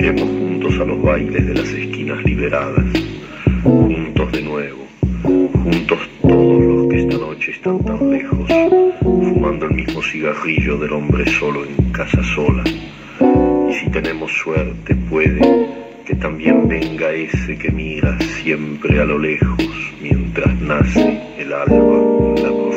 iremos juntos a los bailes de las esquinas liberadas, juntos de nuevo, juntos todos los que esta noche están tan lejos, fumando el mismo cigarrillo del hombre solo en casa sola. Y si tenemos suerte puede que también venga ese que mira siempre a lo lejos mientras nace el alba,